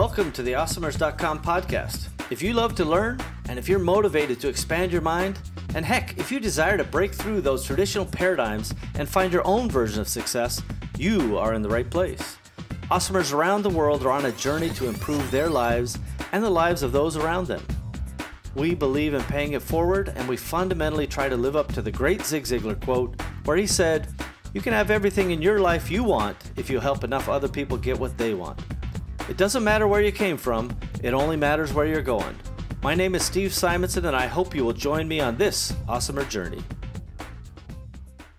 Welcome to the Awesomers.com podcast. If you love to learn, and if you're motivated to expand your mind, and heck, if you desire to break through those traditional paradigms and find your own version of success, you are in the right place. Awesomers around the world are on a journey to improve their lives and the lives of those around them. We believe in paying it forward, and we fundamentally try to live up to the great Zig Ziglar quote, where he said, You can have everything in your life you want if you help enough other people get what they want. It doesn't matter where you came from, it only matters where you're going. My name is Steve Simonson, and I hope you will join me on this awesomer journey.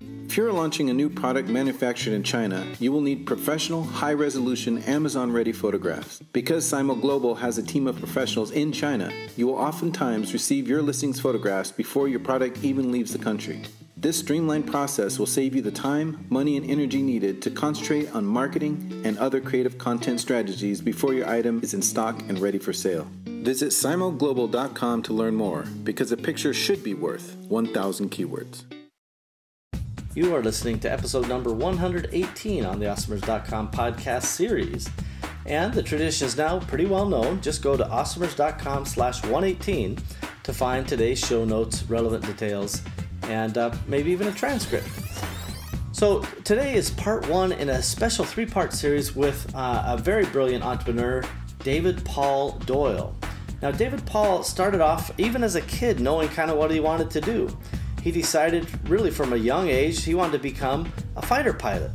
If you're launching a new product manufactured in China, you will need professional, high resolution, Amazon ready photographs. Because Simo Global has a team of professionals in China, you will oftentimes receive your listings photographs before your product even leaves the country. This streamlined process will save you the time, money, and energy needed to concentrate on marketing and other creative content strategies before your item is in stock and ready for sale. Visit simoglobal.com to learn more because a picture should be worth 1,000 keywords. You are listening to episode number 118 on the Awesomers.com podcast series. And the tradition is now pretty well known. Just go to awesomers.com slash 118 to find today's show notes, relevant details, and uh, maybe even a transcript. So, today is part one in a special three part series with uh, a very brilliant entrepreneur, David Paul Doyle. Now, David Paul started off, even as a kid, knowing kind of what he wanted to do. He decided, really from a young age, he wanted to become a fighter pilot.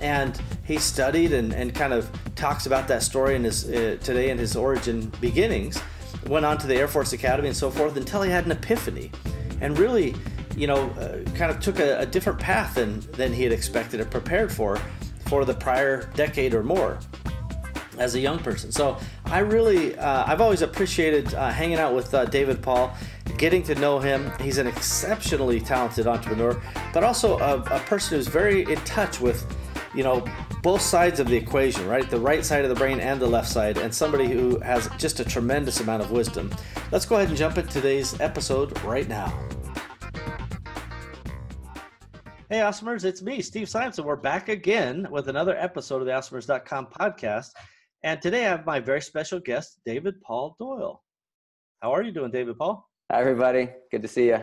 And he studied and, and kind of talks about that story in his, uh, today in his origin beginnings. Went on to the Air Force Academy and so forth until he had an epiphany. And really, you know, uh, kind of took a, a, different path than, than he had expected or prepared for for the prior decade or more as a young person. So I really, uh, I've always appreciated uh, hanging out with uh, David Paul, getting to know him. He's an exceptionally talented entrepreneur, but also a, a person who's very in touch with, you know, both sides of the equation, right? The right side of the brain and the left side, and somebody who has just a tremendous amount of wisdom. Let's go ahead and jump into today's episode right now. Hey, Awesomers, it's me, Steve Simonson. We're back again with another episode of the Awesomers.com podcast. And today I have my very special guest, David Paul Doyle. How are you doing, David Paul? Hi, everybody. Good to see you.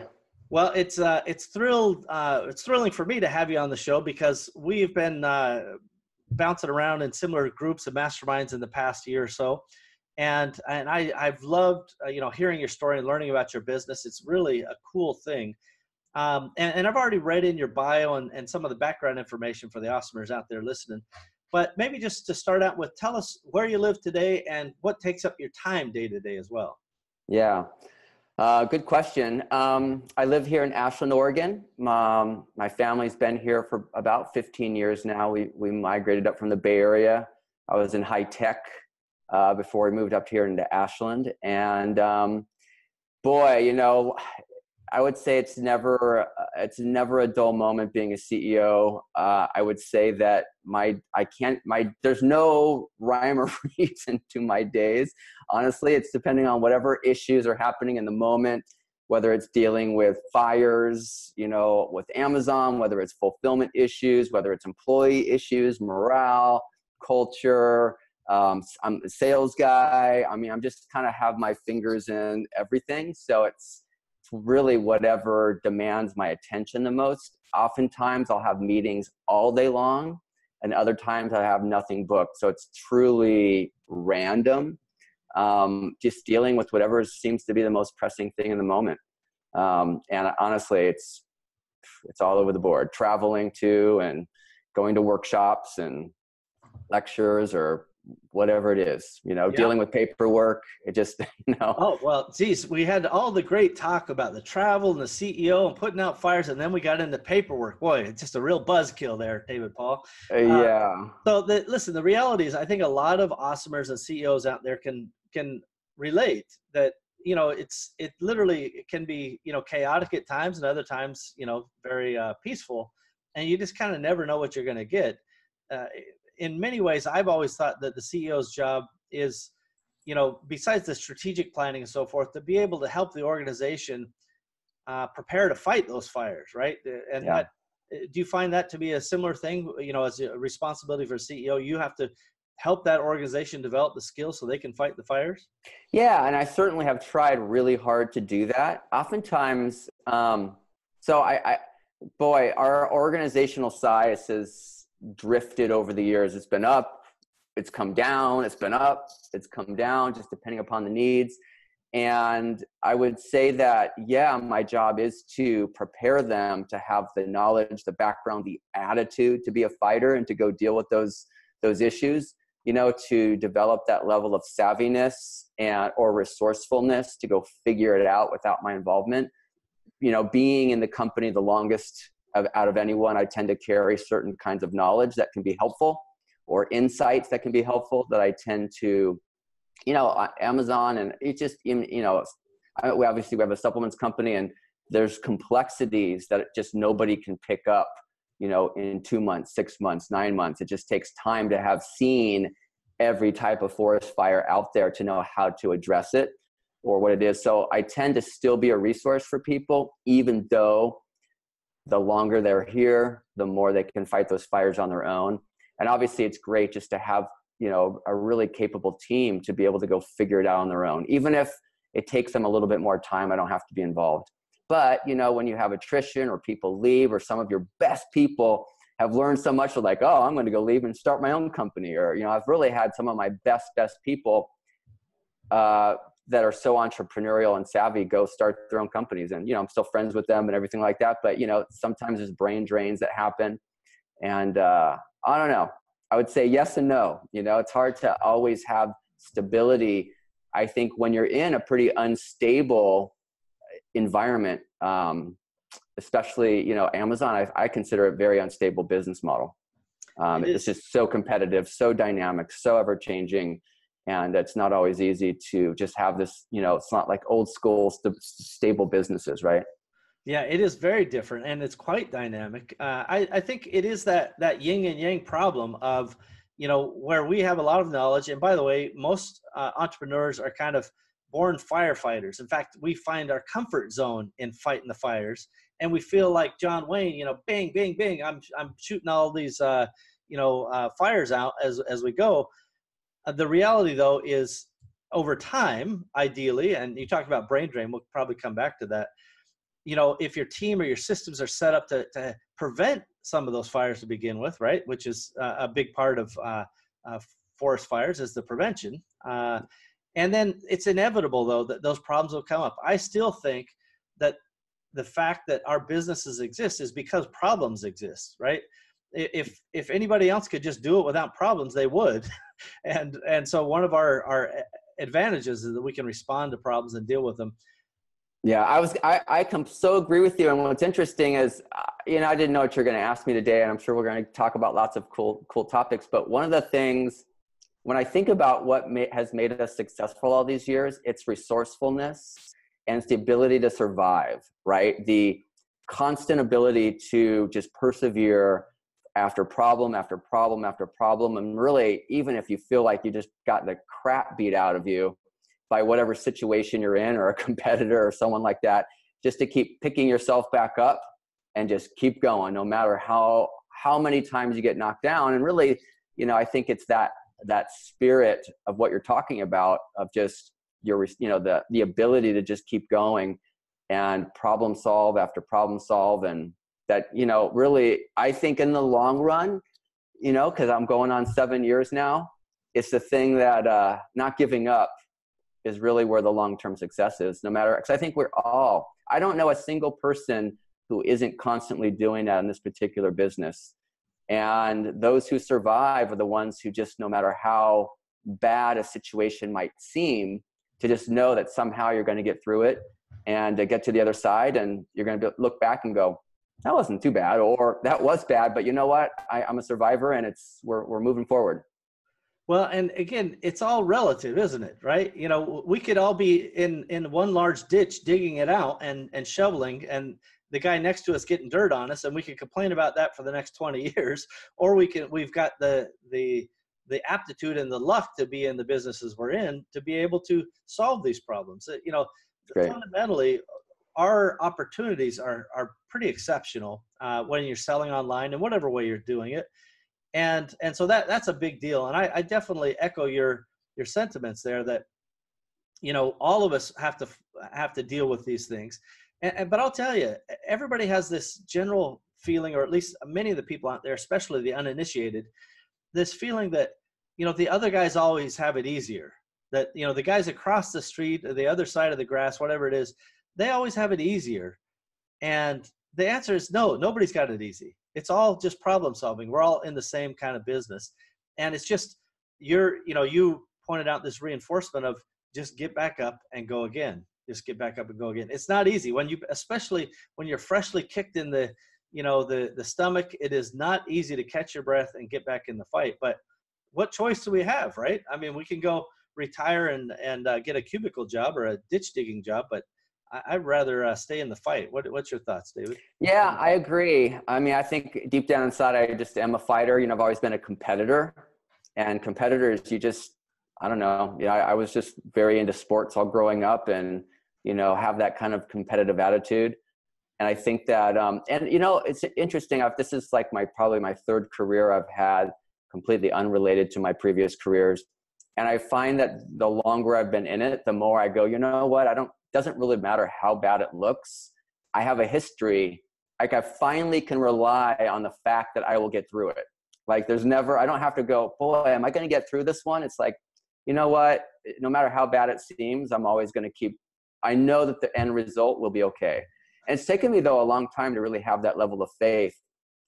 Well, it's uh, it's thrilled uh, it's thrilling for me to have you on the show because we've been uh, bouncing around in similar groups and masterminds in the past year or so, and and I I've loved uh, you know hearing your story and learning about your business. It's really a cool thing. Um, and, and, I've already read in your bio and, and some of the background information for the awesomers out there listening. But maybe just to start out with, tell us where you live today and what takes up your time day to day as well. Yeah, uh, good question. Um, I live here in Ashland, Oregon. Um, my family's been here for about 15 years now. We, we migrated up from the Bay Area. I was in high tech uh, before we moved up here into Ashland. And um, boy, you know, I would say it's never uh, it's never a dull moment being a CEO. Uh, I would say that my I can't my there's no rhyme or reason to my days. Honestly, it's depending on whatever issues are happening in the moment. Whether it's dealing with fires, you know, with Amazon, whether it's fulfillment issues, whether it's employee issues, morale, culture, um, I'm a sales guy. I mean, I'm just kind of have my fingers in everything. So it's really whatever demands my attention the most. Oftentimes, I'll have meetings all day long, and other times, I have nothing booked. So it's truly random. Um, just dealing with whatever seems to be the most pressing thing in the moment. Um, and honestly, it's it's all over the board. Traveling to and going to workshops and lectures or whatever it is you know yeah. dealing with paperwork it just you know. Oh well geez we had all the great talk about the travel and the ceo and putting out fires and then we got into paperwork. Boy it's just a real buzzkill there david paul. Uh, yeah. uh, so the, listen the reality is i think a lot of awesomers and ceos out there can can relate that you know it's it literally it can be you know chaotic at times and other times you know very uh, peaceful and you just kind of never know what you're going to get. Uh, in many ways, I've always thought that the CEO's job is, you know, besides the strategic planning and so forth, to be able to help the organization uh, prepare to fight those fires, right? And yeah. that, uh, do you find that to be a similar thing? You know, as a responsibility for CEO, you have to help that organization develop the skills so they can fight the fires? Yeah, and I certainly have tried really hard to do that. Oftentimes, um, so I, I, boy, our organizational size has drifted over the years. It's been up, it's come down, it's been up, it's come down, just depending upon the needs. And I would say that, yeah, my job is to prepare them to have the knowledge, the background, the attitude to be a fighter and to go deal with those those issues you know to develop that level of savviness and or resourcefulness to go figure it out without my involvement you know being in the company the longest out of anyone i tend to carry certain kinds of knowledge that can be helpful or insights that can be helpful that i tend to you know amazon and it just you know we obviously we have a supplements company and there's complexities that just nobody can pick up you know in two months six months nine months. It just takes time to have seen every type of forest fire out there to know how to address it or what it is. So i tend to still be a resource for people even though the longer they're here the more they can fight those fires on their own and obviously it's great just to have you know a really capable team to be able to go figure it out on their own even if it takes them a little bit more time i don't have to be involved but you know, when you have attrition or people leave, or some of your best people have learned so much, they're like, oh, I'm going to go leave and start my own company. Or you know, I've really had some of my best best people uh, that are so entrepreneurial and savvy go start their own companies. And you know, I'm still friends with them and everything like that. But you know, sometimes there's brain drains that happen, and uh, I don't know. I would say yes and no. You know, it's hard to always have stability. I think when you're in a pretty unstable environment, um, especially you know Amazon, I, I, consider it very unstable business model. Um, it it's just so competitive, so dynamic, so ever changing, and it's not always easy to just have this. You know, it's not like old school st- stable businesses, right? Yeah, it is very different, and it's quite dynamic. Uh, I, I think it is that that yin and yang problem of you know where we have a lot of knowledge, and by the way, most uh, entrepreneurs are kind of born firefighters. In fact, we find our comfort zone in fighting the fires, and we feel like John Wayne. You know, bang, bang, bang. I'm I'm shooting all these uh, you know uh, fires out as as we go. Uh, the reality, though, is over time, ideally, and you talked about brain drain. We'll probably come back to that. You know, if your team or your systems are set up to, to prevent some of those fires to begin with, right, which is uh, a big part of uh, uh, forest fires, is the prevention and then it's inevitable though that those problems will come up i still think that the fact that our businesses exist is because problems exist right if if anybody else could just do it without problems they would. And and so one of our our advantages is that we can respond to problems and deal with them. Yeah i was i i come so agree with you. And what's interesting is uh, you know i didn't know what you're going to ask me today and i'm sure we're going to talk about lots of cool cool topics. But one of the things when I think about what may, has made us successful all these years, it's resourcefulness and it's the ability to survive, right? The constant ability to just persevere after problem after problem after problem. And really, even if you feel like you just got the crap beat out of you by whatever situation you're in or a competitor or someone like that, just to keep picking yourself back up and just keep going no matter how how many times you get knocked down and really you know i think it's that that spirit of what you're talking about of just your you know the the ability to just keep going and problem solve after problem solve and that you know really i think in the long run you know because i'm going on seven years now it's the thing that uh, not giving up is really where the long-term success is no matter because i think we're all i don't know a single person who isn't constantly doing that in this particular business. And those who survive are the ones who just, no matter how bad a situation might seem, to just know that somehow you're going to get through it and to get to the other side and you're going to look back and go, that wasn't too bad, or that was bad, but you know what? I, am a survivor and it's, we're, we're moving forward. Well, and again, it's all relative, isn't it? Right? You know, we could all be in in one large ditch digging it out and and shoveling, and the guy next to us getting dirt on us and we could complain about that for the next 20 years or we can we've got the the the aptitude and the luck to be in the businesses we're in to be able to solve these problems uh, you know Great. fundamentally our opportunities are are pretty exceptional uh, when you're selling online and whatever way you're doing it. And and so that that's a big deal. And i, I definitely echo your your sentiments there that you know all of us have to have to deal with these things. And, and, but i'll tell you everybody has this general feeling or at least many of the people out there especially the uninitiated this feeling that you know the other guys always have it easier that you know the guys across the street or the other side of the grass whatever it is they always have it easier. And the answer is no nobody's got it easy. It's all just problem solving. We're all in the same kind of business. And it's just you're you know you pointed out this reinforcement of just get back up and go again. Just get back up and go again. It's not easy. When you especially when you're freshly kicked in the you know the the stomach it is not easy to catch your breath and get back in the fight. But what choice do we have right? I mean we can go retire and and uh, get a cubicle job or a ditch digging job but I, would rather uh, stay in the fight. What, what's your thoughts, David? Yeah, I agree. I mean, I think deep down inside, I just am a fighter. You know, I've always been a competitor, and competitors, you just, I don't know. Yeah, I, I was just very into sports all growing up, and you know, have that kind of competitive attitude. And I think that, um, and you know, it's interesting. I've, this is like my probably my third career I've had, completely unrelated to my previous careers. And I find that the longer I've been in it, the more I go, you know what? I don't doesn't really matter how bad it looks. I have a history. Like I finally can rely on the fact that I will get through it. Like there's never, I don't have to go, boy, am I going to get through this one? It's like, you know what? No matter how bad it seems, I'm always going to keep, I know that the end result will be okay. And it's taken me though a long time to really have that level of faith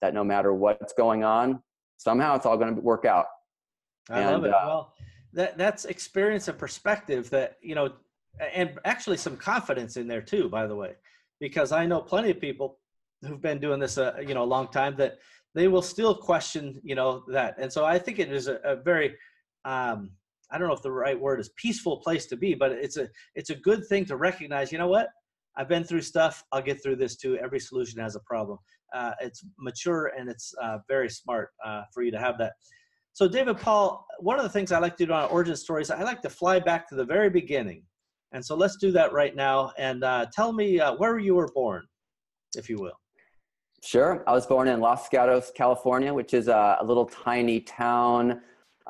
that no matter what's going on, somehow it's all going to work out. I and, love it. Uh, well, that that's experience and perspective that you know and actually some confidence in there too by the way because i know plenty of people who've been doing this a uh, you know a long time that they will still question you know that. And so i think it is a, a very um, i don't know if the right word is peaceful place to be but it's a it's a good thing to recognize you know what? I've been through stuff. I'll get through this too. Every solution has a problem. Uh, it's mature and it's uh, very smart uh, for you to have that. So david paul one of the things i like to do on origin stories i like to fly back to the very beginning and so let's do that right now. And uh, tell me uh, where you were born, if you will. Sure. I was born in Los Gatos, California, which is a, a little tiny town,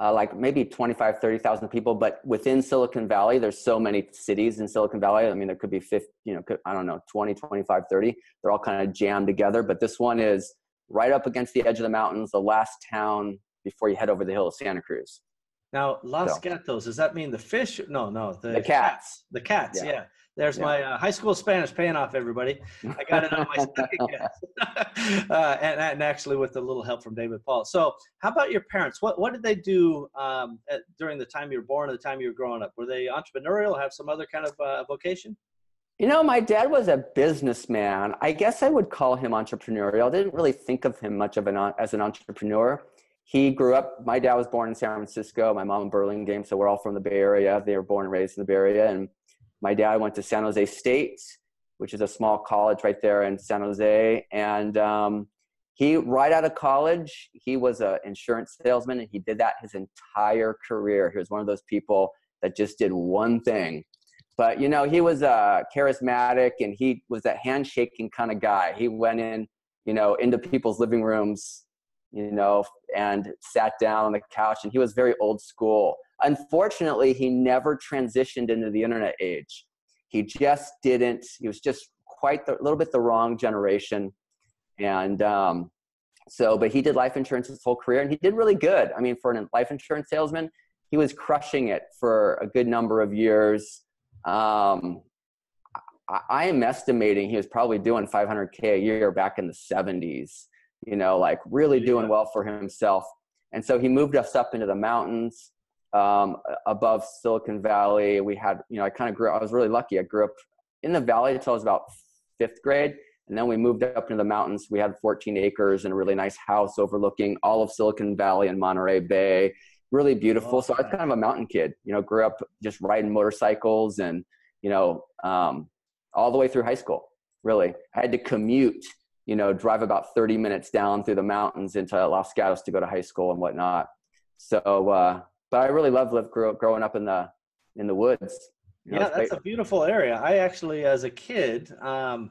uh, like maybe 25, 30,000 people. But within Silicon Valley, there's so many cities in Silicon Valley. I mean, there could be 50, you know, could, I don't know, 20, 25, 30. They're all kind of jammed together. But this one is right up against the edge of the mountains, the last town before you head over the hill of Santa Cruz. Now, Los so. Gatos, does that mean the fish? No, no, the, the cats. The cats, yeah. yeah. There's yeah. my uh, high school Spanish paying off, everybody. I got it on my second guess. uh, and, and, actually with a little help from David Paul. So, how about your parents? What, what did they do um, at, during the time you were born and the time you were growing up? Were they entrepreneurial, have some other kind of uh, vocation? You know, my dad was a businessman. I guess I would call him entrepreneurial. I didn't really think of him much of an as an entrepreneur he grew up my dad was born in san francisco my mom in burlingame so we're all from the bay area. They were born and raised in the bay area and my dad went to san jose state which is a small college right there in san jose and um, he right out of college he was an insurance salesman and he did that his entire career. He was one of those people that just did one thing. But you know he was uh, charismatic and he was that handshaking kind of guy. He went in you know into people's living rooms you know, and sat down on the couch. And he was very old school. Unfortunately, he never transitioned into the internet age. He just didn't. He was just quite a little bit the wrong generation. And um, so, but he did life insurance his whole career, and he did really good. I mean, for a life insurance salesman, he was crushing it for a good number of years. Um, I, I am estimating he was probably doing 500k a year back in the 70s you know, like really doing well for himself. And so he moved us up into the mountains um, above Silicon Valley. We had, you know, I kind of grew, I was really lucky. I grew up in the valley until I was about fifth grade. And then we moved up into the mountains. We had 14 acres and a really nice house overlooking all of Silicon Valley and Monterey Bay. Really beautiful. So I was kind of a mountain kid, you know, grew up just riding motorcycles and, you know, um, all the way through high school, really. I had to commute you know, drive about 30 minutes down through the mountains into Los Gatos to go to high school and whatnot. So, uh, but I really love live, grow, growing up in the in the woods. You know, yeah, that's a beautiful area. I actually, as a kid, um,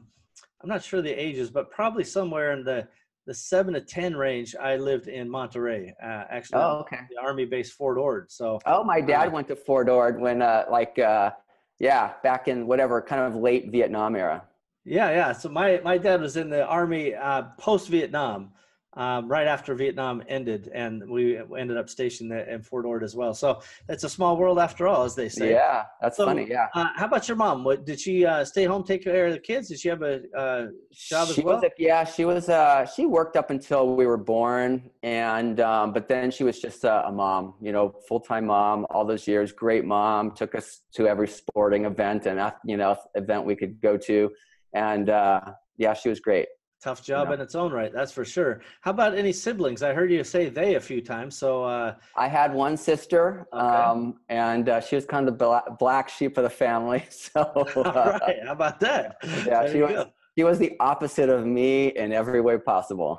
I'm not sure the ages, but probably somewhere in the the seven to ten range, I lived in Monterey, uh, actually. Oh, okay. The Army base Fort Ord. So. Oh, my dad uh, went to Fort Ord when, uh, like, uh, yeah, back in whatever kind of late Vietnam era. Yeah, yeah. So my my dad was in the Army uh, post Vietnam um, right after Vietnam ended, and we ended up stationed in Fort Ord as well. So it's a small world after all, as they say. Yeah, that's So, funny. Yeah. Uh, how about your mom? What did she uh, stay home, take care of the kids? Did she have a uh, job as she well? was yeah she was uh she worked up until we were born and um but then she was just a, a mom you know full-time mom all those years great mom took us to every sporting event and you know event we could go to and uh yeah she was great Tough job Yeah. in its own right, that's for sure. How about any siblings? I heard you say they a few times. So uh, i had one sister Okay. um and uh, she was kind of the bla- black sheep of the family so uh, right, how about that? yeah There she was go. she was the opposite of me in every way possible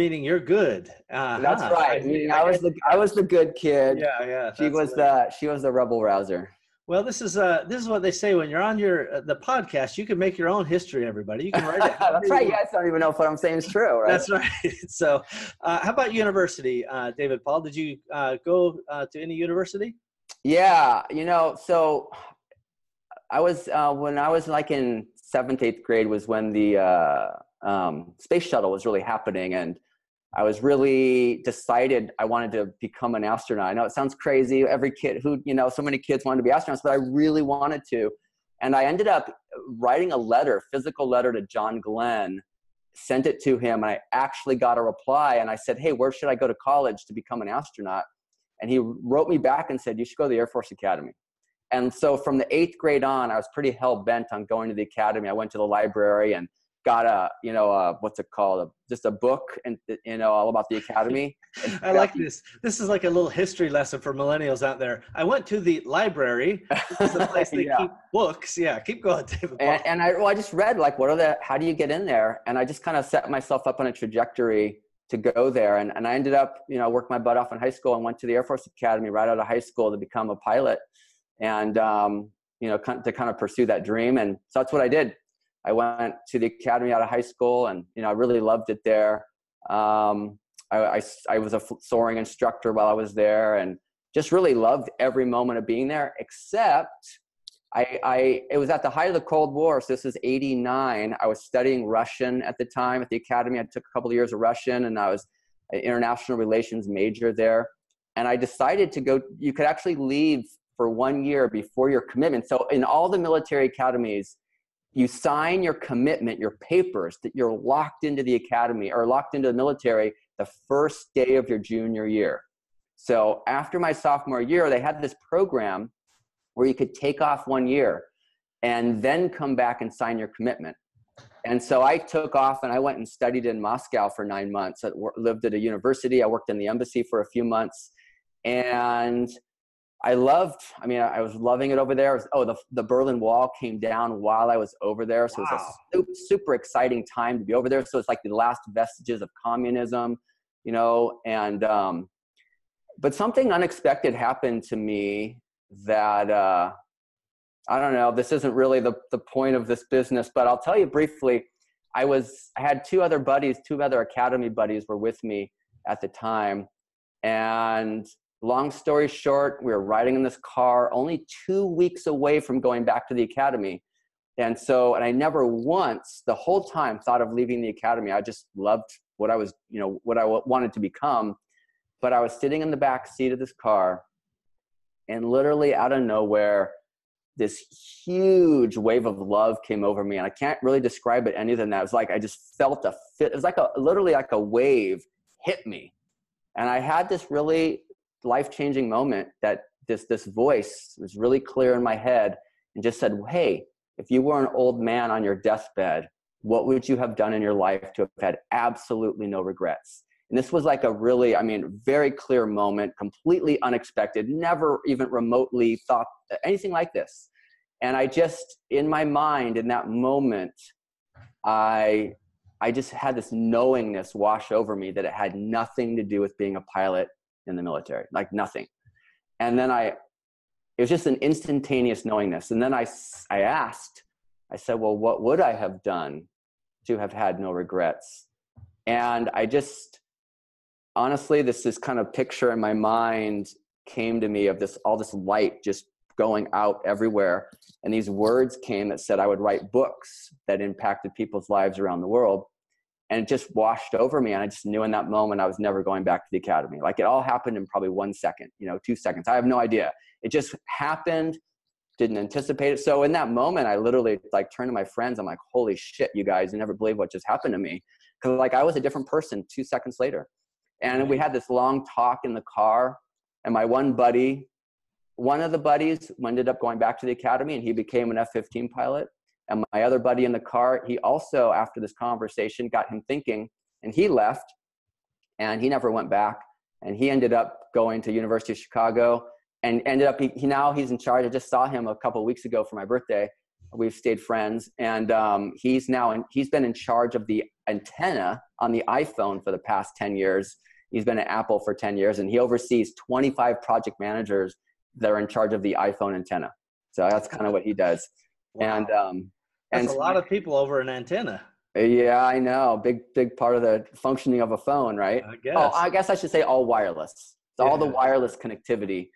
Meaning you're good. Uh-huh. that's right I, Meaning I was the i was the good kid Yeah, yeah. she was hilarious. the she was the rebel rouser Well, this is uh this is what they say when you're on your uh, the podcast. You can make your own history. Everybody, you can write it. That's right. You guys don't even know if what I'm saying is true, right? That's right. So, uh, how about university, uh, David Paul? Did you uh, go uh, to any university? yeah. You know, so I was uh, when I was like in seventh, eighth grade was when the uh, um, space shuttle was really happening, and I was really decided I wanted to become an astronaut. I know it sounds crazy. Every kid who you know, so many kids wanted to be astronauts, but I really wanted to, and I ended up writing a letter, physical letter to John Glenn. Sent it to him, and I actually got a reply. And I said, "Hey, where should I go to college to become an astronaut?" And he wrote me back and said, "You should go to the Air Force Academy." And so from the eighth grade on, I was pretty hell bent on going to the academy. I went to the library and got a, you know, a, what's it called? A, just a book and you know all about the academy. I like this. This is like a little history lesson for millennials out there. I went to the library. This is the place they Yeah. keep books. Yeah, keep going, David. And, and I, well, I just read like, what are the, how do you get in there? And I just kind of set myself up on a trajectory to go there. And, and I ended up, you know, worked my butt off in high school and went to the Air Force Academy right out of high school to become a pilot and, um, you know, to kind of pursue that dream. And so that's what I did. I went to the academy out of high school and, you know, I really loved it there. Um, I, I, I was a soaring instructor while I was there and just really loved every moment of being there, except I, I it was at the height of the Cold War, so this is '89. I was studying Russian at the time at the academy. I took a couple of years of Russian, and I was an international relations major there. And I decided to go. You could actually leave for one year before your commitment. So in all the military academies, you sign your commitment, your papers that you're locked into the academy or locked into the military the first day of your junior year. So after my sophomore year, they had this program where you could take off one year and then come back and sign your commitment. And so I took off and I went and studied in Moscow for nine months. I lived at a university. I worked in the embassy for a few months. And I loved, I mean, I was loving it over there. It was- oh, the, the Berlin Wall came down while I was over there. So it was a super, super exciting time to be over there. So it's like the last vestiges of communism, you know, and, um, but something unexpected happened to me that, uh, I don't know, this isn't really the, the point of this business, but I'll tell you briefly. I was, I had two other buddies, two other academy buddies were with me at the time. And long story short, we were riding in this car only two weeks away from going back to the academy. And so, and I never once the whole time thought of leaving the academy. I just loved what I was, you know, what I wanted to become. But I was sitting in the back seat of this car, and literally out of nowhere, this huge wave of love came over me. And I can't really describe it any than that. It was like I just felt a fit. It was like a literally like a wave hit me. And I had this really life changing moment that this this voice was really clear in my head and just said, Hey, if you were an old man on your deathbed, what would you have done in your life to have had absolutely no regrets? And this was like a really, I mean, very clear moment, completely unexpected, never even remotely thought anything like this. And I just, in my mind, in that moment, I, I just had this knowingness wash over me that it had nothing to do with being a pilot in the military, like nothing. And then I, it was just an instantaneous knowingness. And then I, I asked, I said, well, what would I have done to have had no regrets? And I just, honestly, this this kind of picture in my mind came to me of this all this light just going out everywhere. And these words came that said I would write books that impacted people's lives around the world. And it just washed over me. And I just knew in that moment I was never going back to the academy. Like it all happened in probably one second, you know, two seconds. I have no idea. It just happened, didn't anticipate it. So in that moment, I literally like turned to my friends. I'm like, holy shit, you guys, you never believe what just happened to me. Cause like I was a different person two seconds later. And we had this long talk in the car. And my one buddy, one of the buddies ended up going back to the academy and he became an F 15 pilot. And my other buddy in the car, he also, after this conversation, got him thinking and he left and he never went back. And he ended up going to University of Chicago and ended up, he, he now he's in charge. I just saw him a couple weeks ago for my birthday. We've stayed friends and um, he's now, in, he's been in charge of the antenna on the iPhone for the past 10 years. He's been at Apple for 10 years and he oversees 25 project managers that are in charge of the iPhone antenna. So that's kind of what he does. Wow. And um, that's and a lot of people over an antenna. Yeah, I know. Big, big part of the functioning of a phone, right? I guess. Oh, I guess I should say all wireless. It's yeah. all the wireless connectivity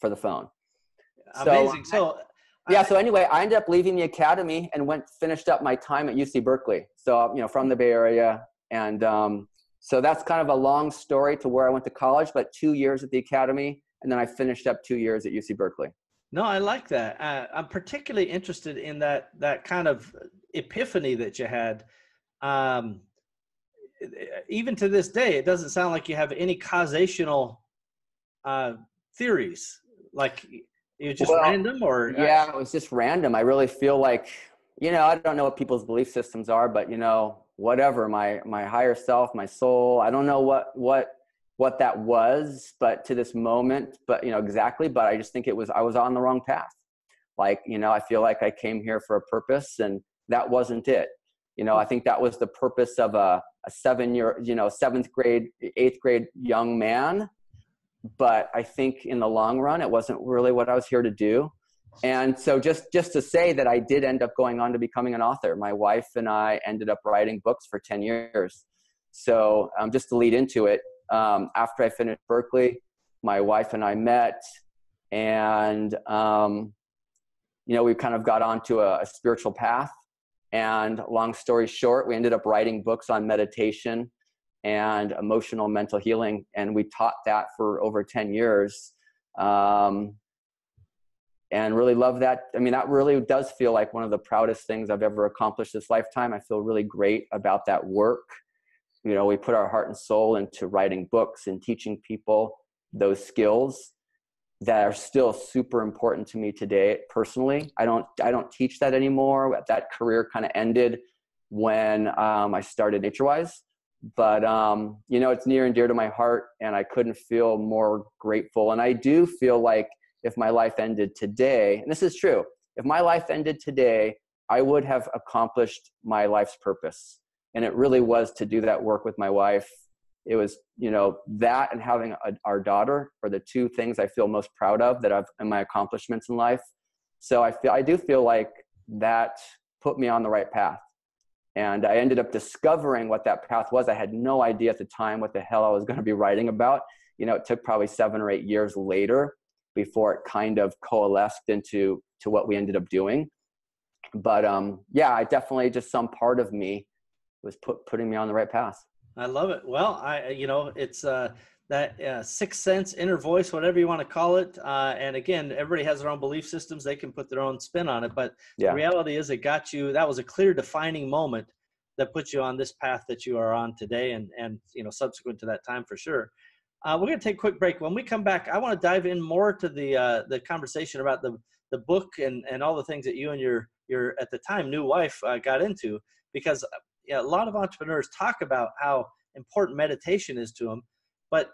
for the phone. Amazing. So, I, yeah. So anyway, I ended up leaving the academy and went finished up my time at UC Berkeley. So you know, from the Bay Area, and um, so that's kind of a long story to where I went to college, but two years at the academy, and then I finished up two years at UC Berkeley. No, I like that. Uh, I'm particularly interested in that that kind of epiphany that you had. Um, even to this day, it doesn't sound like you have any causational uh, theories. Like it was just well, random, or yeah, it was just random. I really feel like you know I don't know what people's belief systems are, but you know whatever my my higher self, my soul. I don't know what what what that was but to this moment but you know exactly but i just think it was i was on the wrong path. Like you know i feel like i came here for a purpose and that wasn't it. You know i think that was the purpose of a, a seven year you know seventh grade eighth grade young man. But i think in the long run it wasn't really what i was here to do. And so just just to say that i did end up going on to becoming an author. My wife and i ended up writing books for 10 years. So um, just to lead into it um, after I finished Berkeley, my wife and I met, and um, you know we kind of got onto a, a spiritual path. And long story short, we ended up writing books on meditation and emotional mental healing, and we taught that for over ten years. Um, and really love that. I mean, that really does feel like one of the proudest things I've ever accomplished this lifetime. I feel really great about that work you know we put our heart and soul into writing books and teaching people those skills that are still super important to me today personally. I don't i don't teach that anymore. That career kind of ended when um, i started naturewise but um, you know it's near and dear to my heart and i couldn't feel more grateful. And i do feel like if my life ended today and this is true if my life ended today i would have accomplished my life's purpose and it really was to do that work with my wife. It was you know that and having a, our daughter are the two things i feel most proud of that i've in my accomplishments in life. So i feel i do feel like that put me on the right path. And i ended up discovering what that path was. I had no idea at the time what the hell i was going to be writing about. You know it took probably seven or eight years later before it kind of coalesced into to what we ended up doing. But um yeah i definitely just some part of me was put, putting me on the right path. I love it. Well, I, you know, it's uh, that uh, sixth sense, inner voice, whatever you want to call it. Uh, and again, everybody has their own belief systems. They can put their own spin on it. But yeah. the reality is, it got you. That was a clear, defining moment that put you on this path that you are on today, and and you know, subsequent to that time for sure. Uh, we're going to take a quick break. When we come back, I want to dive in more to the uh, the conversation about the the book and and all the things that you and your your at the time new wife uh, got into because know, a lot of entrepreneurs talk about how important meditation is to them, but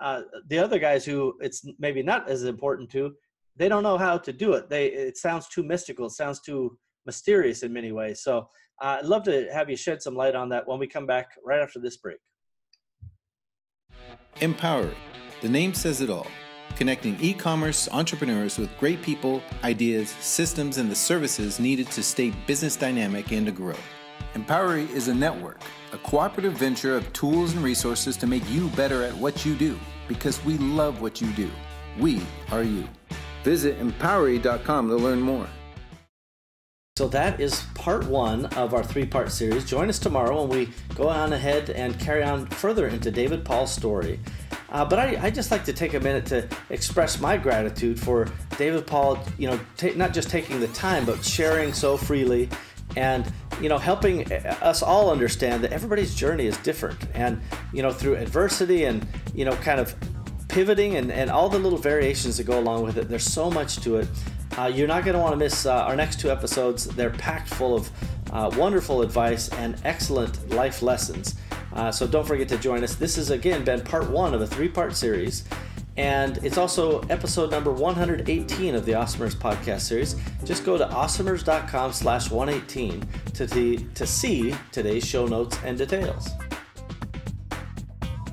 uh, the other guys who it's maybe not as important to, they don't know how to do it. They it sounds too mystical. It sounds too mysterious in many ways. So uh, I'd love to have you shed some light on that when we come back right after this break. Empowery. The name says it all. Connecting e commerce entrepreneurs with great people, ideas, systems, and the services needed to stay business dynamic and to grow. Empowery is a network a cooperative venture of tools and resources to make you better at what you do because we love what you do. We are you. Visit empowery.com to learn more. So that is part one of our three part series. Join us tomorrow when we go on ahead and carry on further into David Paul's story. Uh, but I, I just like to take a minute to express my gratitude for David Paul, you know, ta- not just taking the time, but sharing so freely and, you know, helping us all understand that everybody's journey is different. And, you know, through adversity and, you know, kind of pivoting and, and all the little variations that go along with it, there's so much to it. Uh, you're not going to want to miss uh, our next two episodes. They're packed full of uh, wonderful advice and excellent life lessons. Uh, so don't forget to join us. This has again been part one of a three part series. And it's also episode number 118 of the Awesomers podcast series. Just go to awesomers.com slash 118 to, to, to see today's show notes and details.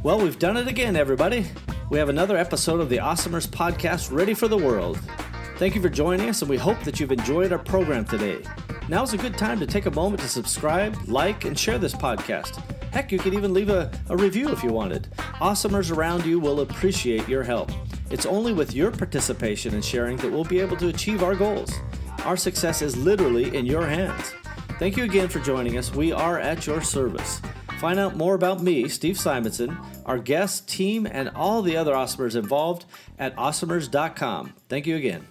Well, we've done it again, everybody. We have another episode of the Awesomers podcast ready for the world. Thank you for joining us, and we hope that you've enjoyed our program today. Now is a good time to take a moment to subscribe, like, and share this podcast. Heck, you could even leave a, a review if you wanted. Awesomers around you will appreciate your help. It's only with your participation and sharing that we'll be able to achieve our goals. Our success is literally in your hands. Thank you again for joining us. We are at your service. Find out more about me, Steve Simonson, our guest, team, and all the other Awesomers involved at awesomers.com. Thank you again.